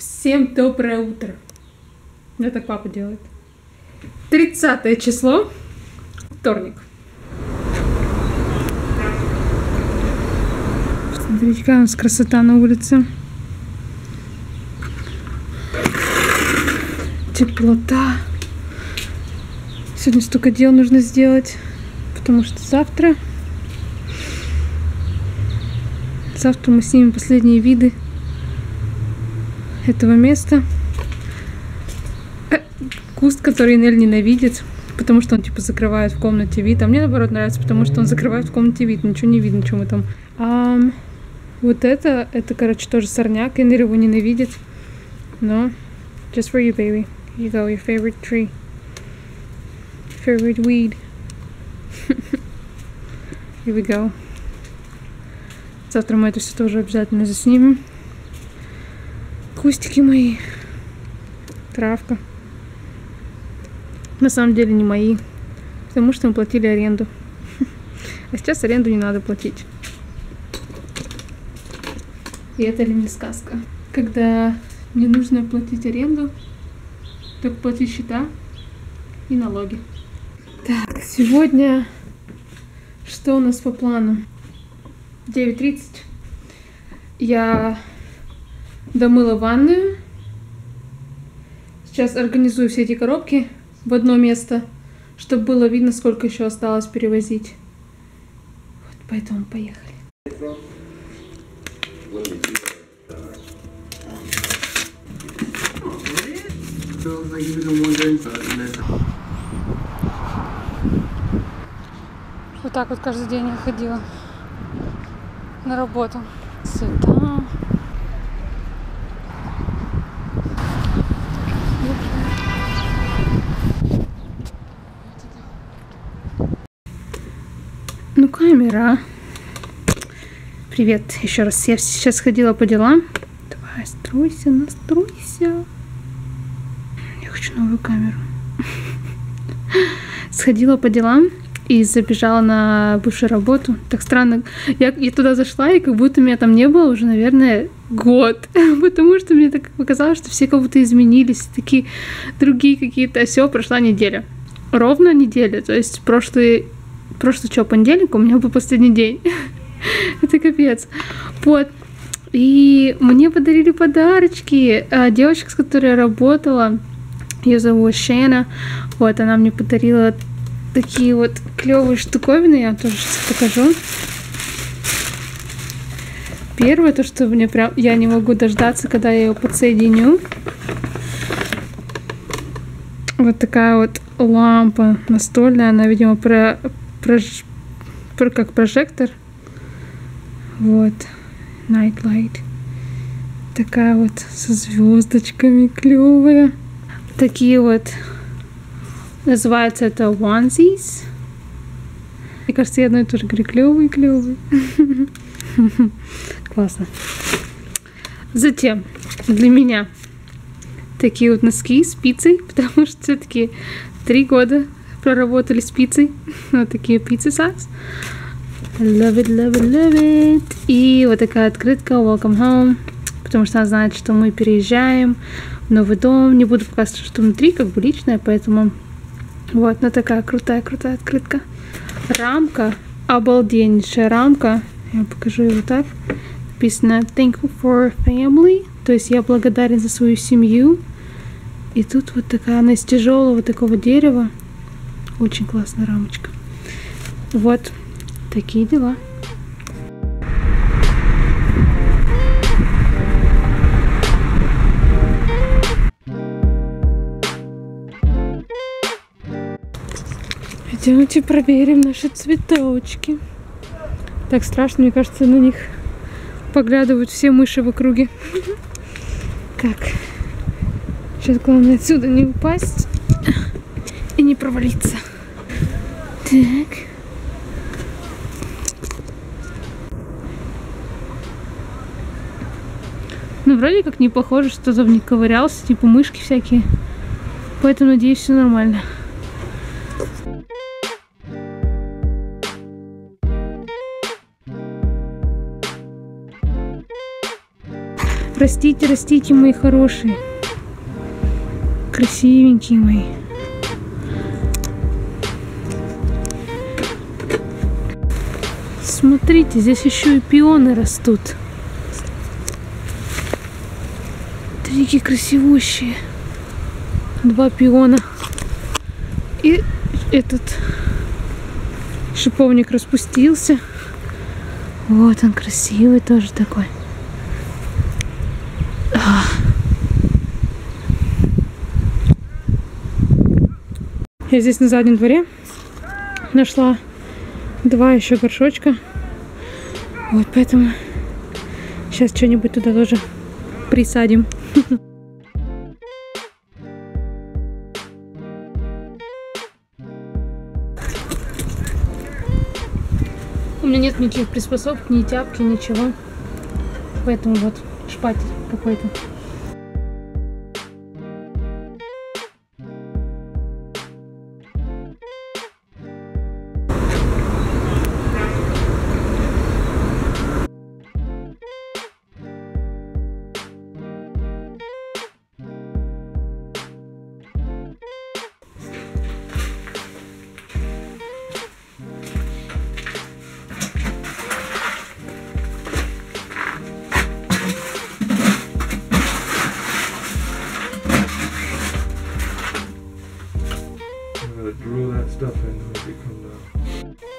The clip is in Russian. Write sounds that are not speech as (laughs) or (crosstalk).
Всем доброе утро. Это так папа делает. 30 число, вторник. Смотрите, какая у нас красота на улице. Теплота. Сегодня столько дел нужно сделать, потому что завтра... Завтра мы снимем последние виды этого места. Э, Куст, который Нель ненавидит, потому что он типа закрывает в комнате вид. А мне наоборот нравится, потому что он закрывает в комнате вид. Ничего не видно, что мы там. Ам, вот это, это, короче, тоже сорняк. И Нель его ненавидит. Но just for you, baby. You go, your favorite tree. Favorite weed. (laughs) Here we go. Завтра мы это все тоже обязательно заснимем. Кустики мои. Травка. На самом деле не мои. Потому что мы платили аренду. (laughs) А сейчас аренду не надо платить. И это ли не сказка? Когда не нужно платить аренду, только платить счета и налоги. Так, сегодня что у нас по плану? 9.30. Я домыла ванную. Сейчас организую все эти коробки в одно место, чтобы было видно, сколько еще осталось перевозить. Вот поэтому поехали. Вот так вот каждый день я ходила на работу. Сюда. Ну, камера. Привет еще раз. Я сейчас ходила по делам. Давай, стройся, настройся. Я хочу новую камеру. (laughs) Сходила по делам и забежала на бывшую работу. Так странно. Я, я туда зашла, и как будто меня там не было уже, наверное, год. (laughs) Потому что мне так показалось, что все как будто изменились, такие другие какие-то. Все, прошла неделя. Ровно неделя. То есть прошлый, прошлый что, понедельник у меня был последний день. (laughs) Это капец. Вот. И мне подарили подарочки. А, Девочка, с которой я работала, ее зовут Шена. Вот, она мне подарила такие вот клевые штуковины. Я тоже сейчас покажу. Первое, то, что мне прям... Я не могу дождаться, когда я ее подсоединю. Вот такая вот лампа настольная. Она, видимо, про, прож- про- как прожектор. Вот. Night light. Такая вот со звездочками клевая. Такие вот Называется это onesies. Мне кажется, я одно и то говорю. Клевый, клевый. (laughs) Классно. Затем для меня такие вот носки с пиццей, (laughs) потому что все-таки три года проработали с пиццей. (laughs) Вот такие пиццы сакс. Love it, love it, love it. И вот такая открытка Welcome home. Потому что она знает, что мы переезжаем в новый дом. Не буду показывать, что внутри, как бы личное, поэтому вот, ну такая крутая-крутая открытка. Рамка, обалденнейшая рамка. Я покажу ее вот так. Написано Thankful for family. То есть я благодарен за свою семью. И тут вот такая, она из тяжелого такого дерева. Очень классная рамочка. Вот, такие дела. Идемте проверим наши цветочки. Так страшно, мне кажется, на них поглядывают все мыши в округе. Так. Сейчас главное отсюда не упасть и не провалиться. Так. Ну, вроде как не похоже, что не ковырялся, типа мышки всякие. Поэтому, надеюсь, все нормально. Растите, растите, мои хорошие. Красивенькие мои. Смотрите, здесь еще и пионы растут. Такие красивущие. Два пиона. И этот шиповник распустился. Вот он красивый тоже такой. Я здесь на заднем дворе нашла два еще горшочка. Вот поэтому сейчас что-нибудь туда тоже присадим. У меня нет никаких приспособок, ни тяпки, ничего. Поэтому вот шпатель какой-то. dafür eine Sekunde.